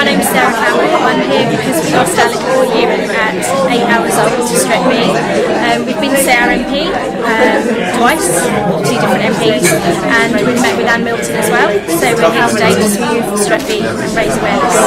my name is Sarah Campbell. I'm here because we lost our all year at eight hours old to strep B. Um, we've been to see our MP um, twice, two different MPs, and we've met with Anne Milton as well. So we're here today to for strep B and raise awareness.